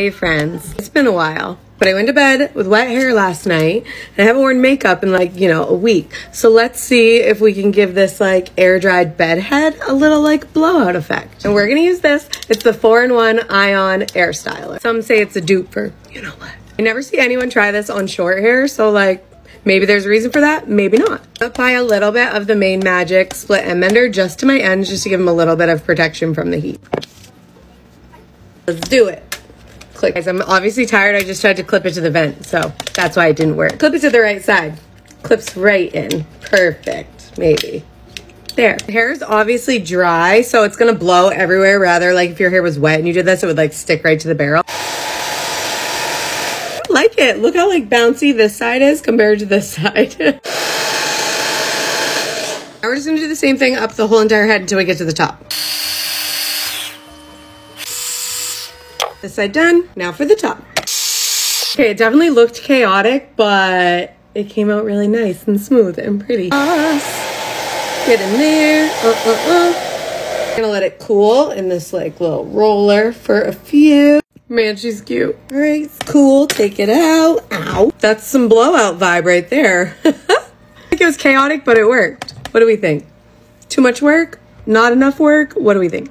Hey friends, it's been a while, but I went to bed with wet hair last night and I haven't worn makeup in like, you know, a week. So let's see if we can give this like air dried bed head a little like blowout effect. And we're gonna use this. It's the 4-in-1 Ion Airstyler. Some say it's a dupe for, you know what. I never see anyone try this on short hair, so like Maybe there's a reason for that, maybe not. Apply a little bit of the Main Magic Split End Mender just to my ends, just to give them a little bit of protection from the heat. Let's do it click. Guys, I'm obviously tired. I just tried to clip it to the vent, so that's why it didn't work. Clip it to the right side. Clips right in. Perfect, maybe. There. Hair is obviously dry, so it's gonna blow everywhere. Rather, like if your hair was wet and you did this, it would like stick right to the barrel. I like it. Look how like bouncy this side is compared to this side. now we're just gonna do the same thing up the whole entire head until we get to the top. This side done. Now for the top. Okay, it definitely looked chaotic, but it came out really nice and smooth and pretty. Get in there. Uh-uh-uh. Gonna let it cool in this like little roller for a few. Man, she's cute. All right, cool. Take it out. Ow. That's some blowout vibe right there. I think it was chaotic, but it worked. What do we think? Too much work? Not enough work? What do we think?